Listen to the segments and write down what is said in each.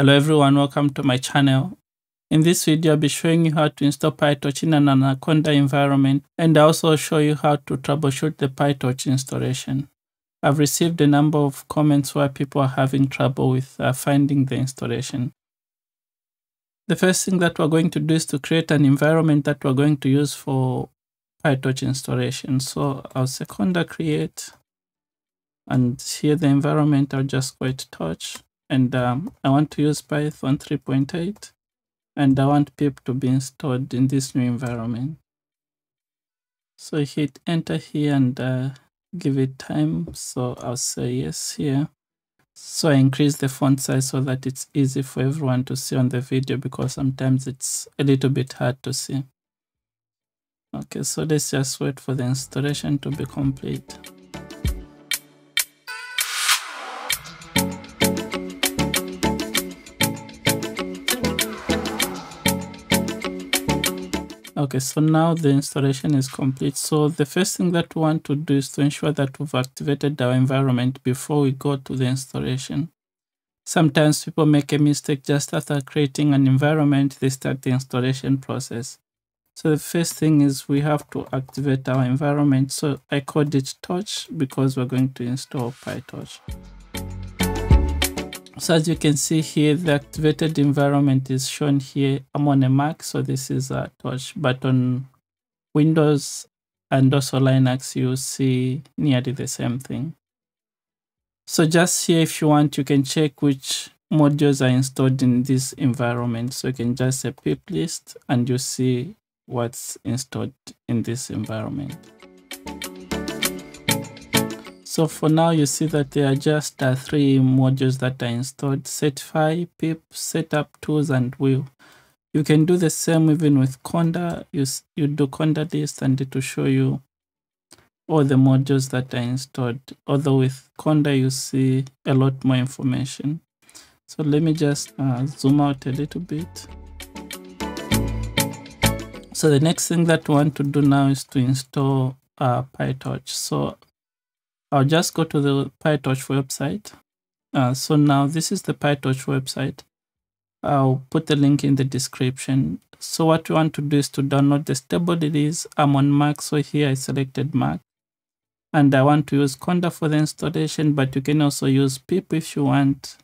Hello everyone, welcome to my channel. In this video, I'll be showing you how to install PyTorch in an Anaconda environment and I'll also show you how to troubleshoot the PyTorch installation. I've received a number of comments where people are having trouble with uh, finding the installation. The first thing that we're going to do is to create an environment that we're going to use for PyTorch installation. So I'll say conda create and here the environment, I'll just call it torch and um, I want to use Python 3.8 and I want pip to be installed in this new environment. So hit enter here and uh, give it time. So I'll say yes here. So I increase the font size so that it's easy for everyone to see on the video because sometimes it's a little bit hard to see. Okay, so let's just wait for the installation to be complete. Okay, so now the installation is complete. So the first thing that we want to do is to ensure that we've activated our environment before we go to the installation. Sometimes people make a mistake just after creating an environment, they start the installation process. So the first thing is we have to activate our environment. So I called it torch because we're going to install PyTorch. So as you can see here, the activated environment is shown here. I'm on a Mac, so this is a torch, but on Windows and also Linux, you see nearly the same thing. So just here, if you want, you can check which modules are installed in this environment. So you can just say pip list and you see what's installed in this environment. So for now, you see that there are just uh, three modules that are installed, certifi, pip, setup tools, and wheel. You can do the same even with Conda. You, you do Conda list and it will show you all the modules that are installed. Although with Conda, you see a lot more information. So let me just uh, zoom out a little bit. So the next thing that we want to do now is to install uh, PyTorch. So I'll just go to the PyTorch website. Uh, so now this is the PyTorch website. I'll put the link in the description. So what we want to do is to download the stable release. I'm on Mac, so here I selected Mac. And I want to use Conda for the installation, but you can also use pip if you want.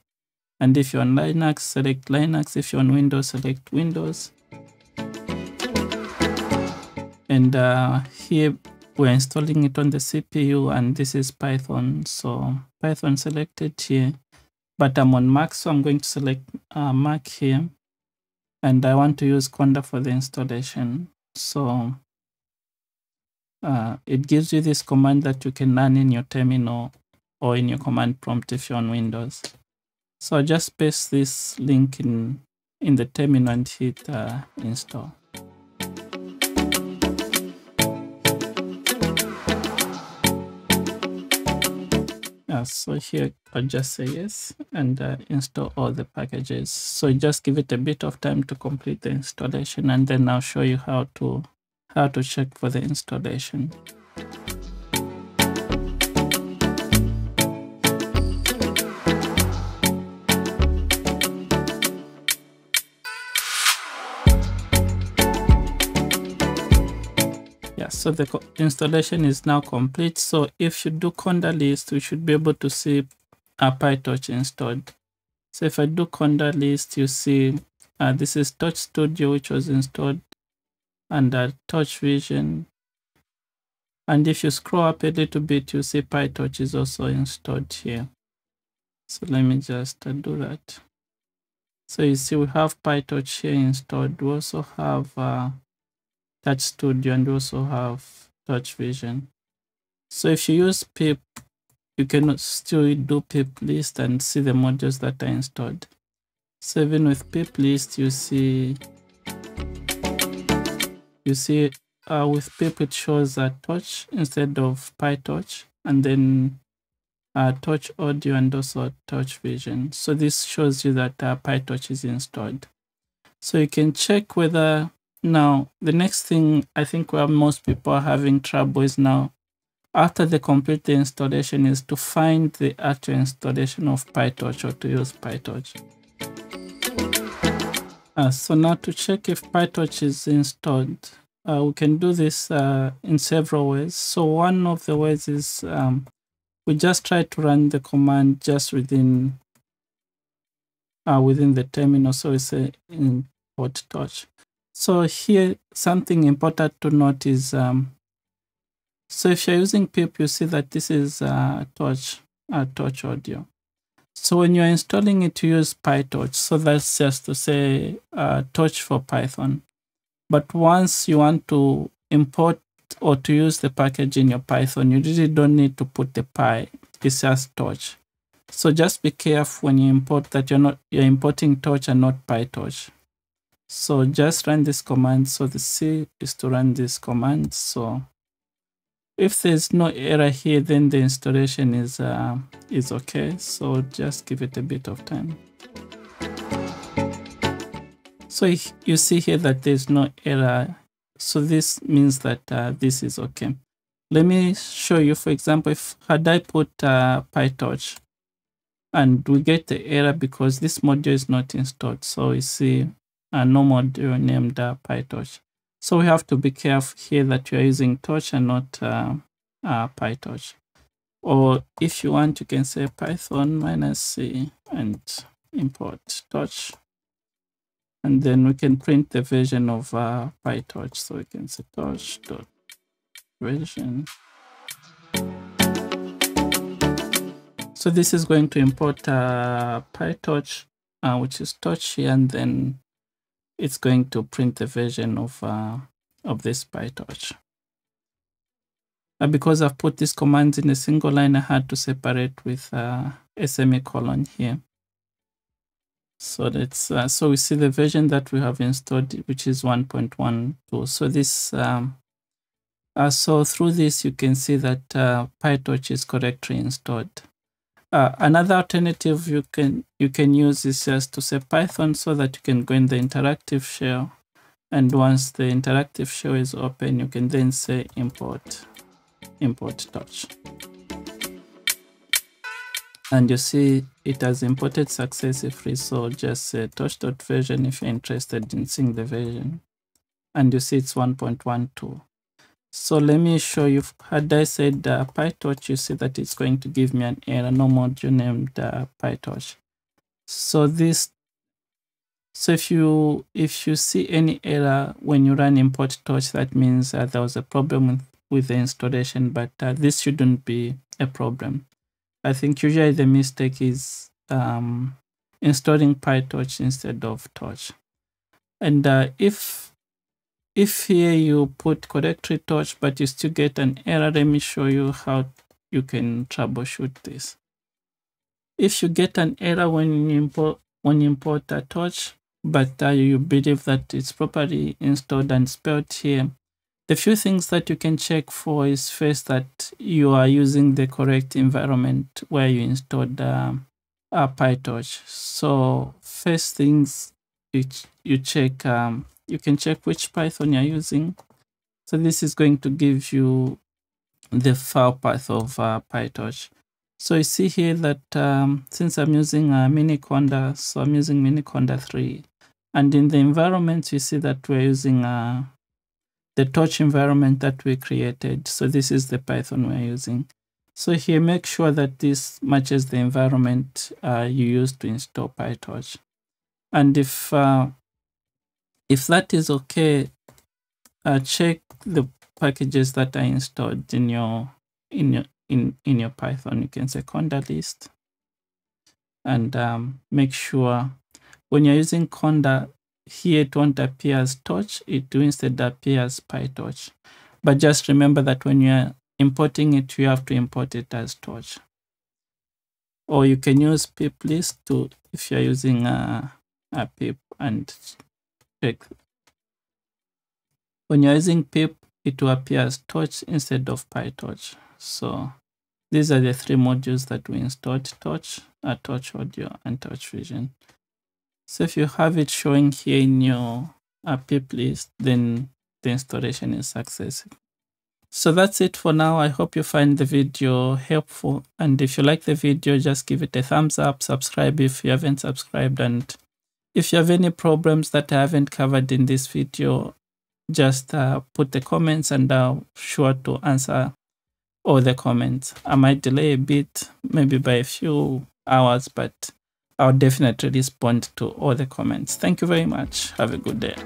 And if you're on Linux, select Linux. If you're on Windows, select Windows. And uh, here we're installing it on the CPU and this is Python. So Python selected here, but I'm on Mac, so I'm going to select uh, Mac here. And I want to use Conda for the installation. So uh, it gives you this command that you can run in your terminal or in your command prompt if you're on Windows. So I just paste this link in, in the terminal and hit uh, install. So here I'll just say yes and uh, install all the packages. So just give it a bit of time to complete the installation and then I'll show you how to how to check for the installation. Yeah so the installation is now complete. So if you do conda list we should be able to see a pytorch installed. So if i do conda list you see uh, this is torch audio which was installed under torch vision. And if you scroll up a little bit you see pytorch is also installed here. So let me just uh, do that. So you see we have pytorch here installed. We also have uh, Torch Audio and also have torch Vision. So if you use pip, you can still do pip list and see the modules that are installed. So even with pip list, you see, you see uh, with pip it shows a torch instead of PyTorch and then uh, torch audio and also torch vision. So this shows you that uh, PyTorch is installed. So you can check whether now, the next thing I think where most people are having trouble is now, after they complete the installation, is to find the actual installation of PyTorch or to use PyTorch. Uh, so now to check if PyTorch is installed, uh, we can do this uh, in several ways. So one of the ways is um, we just try to run the command just within uh, within the terminal. So we say import torch. So here, something important to note is, um, so if you're using pip, you see that this is torch, torch audio. So when you're installing it, you use PyTorch. So that's just to say uh, torch for Python. But once you want to import or to use the package in your Python, you really don't need to put the Py. It's just torch. So just be careful when you import that you're not you're importing torch and not PyTorch. So just run this command. So the C is to run this command. So if there's no error here, then the installation is uh, is okay. So just give it a bit of time. So you see here that there's no error. So this means that uh, this is okay. Let me show you, for example, if had I put uh, PyTorch and we get the error because this module is not installed. So you see a no module named uh, PyTorch. So we have to be careful here that you are using torch and not uh, uh, PyTorch. Or if you want, you can say Python minus C and import torch. And then we can print the version of uh, PyTorch. So we can say torch dot version. So this is going to import uh, PyTorch, uh, which is torch here, and then it's going to print the version of uh, of this PyTorch. Uh, because I've put these commands in a single line, I had to separate with uh, a semicolon here. So that's uh, so we see the version that we have installed, which is 1.12. So this um, uh, so through this you can see that uh, PyTorch is correctly installed. Uh, another alternative you can you can use is just to say Python so that you can go in the interactive shell. And once the interactive shell is open, you can then say import, import torch. And you see it has imported successfully. So just say torch.version if you're interested in seeing the version. And you see it's 1.12. So let me show you, had I said uh, PyTorch, you see that it's going to give me an error, no module named uh, PyTorch. So this, so if you if you see any error when you run import torch, that means uh, there was a problem with, with the installation, but uh, this shouldn't be a problem. I think usually the mistake is um, installing PyTorch instead of Torch. And uh, if if here you put correctly torch, but you still get an error, let me show you how you can troubleshoot this. If you get an error when you import, when you import a torch, but uh, you believe that it's properly installed and spelled here, the few things that you can check for is first that you are using the correct environment where you installed uh, a PyTorch. So first things you, you check um, you can check which Python you're using. So this is going to give you the file path of uh, PyTorch. So you see here that um, since I'm using a Miniconda, so I'm using Miniconda 3. And in the environment, you see that we're using uh, the torch environment that we created. So this is the Python we're using. So here, make sure that this matches the environment uh, you use to install PyTorch. And if uh, if that is okay, uh, check the packages that are installed in your in your in in your Python. You can say conda list, and um, make sure when you're using conda here it won't appear as torch. It will instead appear as PyTorch. But just remember that when you're importing it, you have to import it as torch. Or you can use pip list to if you're using a, a pip and When you're using pip, it will appear as torch instead of PyTorch. So these are the three modules that we installed, torch, a torch audio, and torch vision. So if you have it showing here in your uh, pip list, then the installation is successful. So that's it for now. I hope you find the video helpful. And if you like the video, just give it a thumbs up, subscribe if you haven't subscribed, and If you have any problems that I haven't covered in this video, just uh, put the comments and I'm sure to answer all the comments. I might delay a bit, maybe by a few hours, but I'll definitely respond to all the comments. Thank you very much. Have a good day.